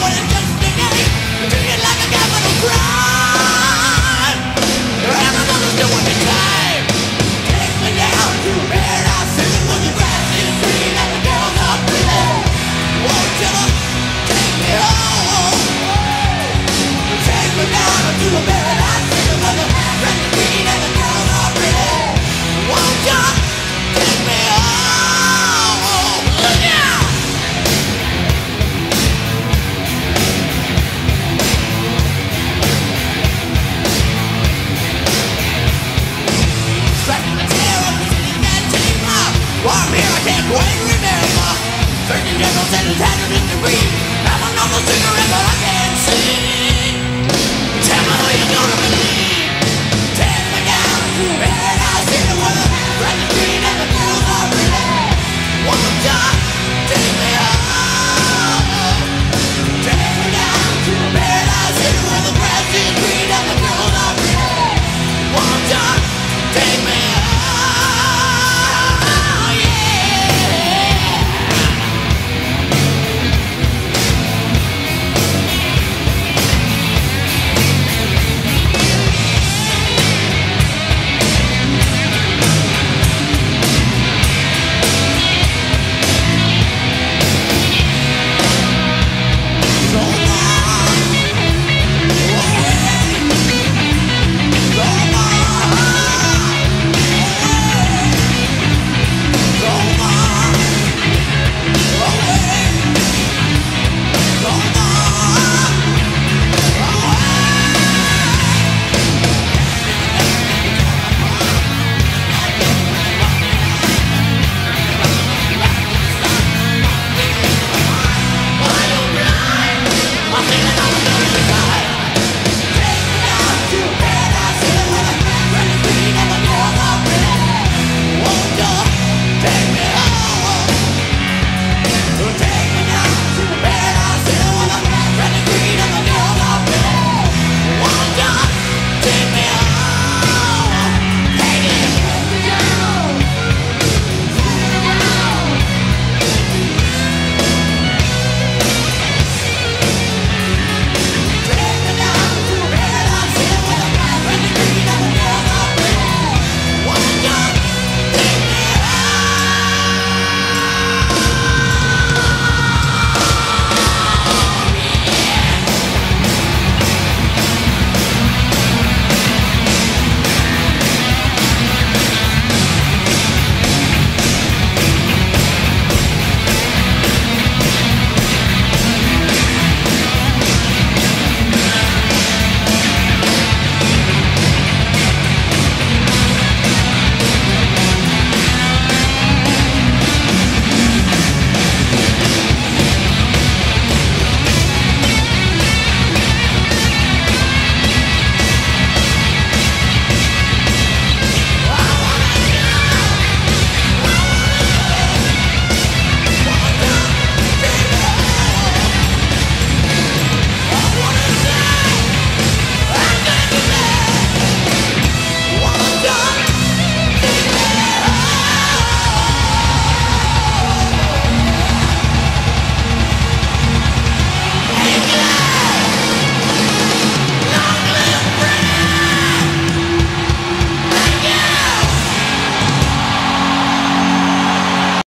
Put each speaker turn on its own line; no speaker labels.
what it does to me. Treat it like a capital crime. Wait, remember, turning devils and a tattoo in the green. I'm another cigarette.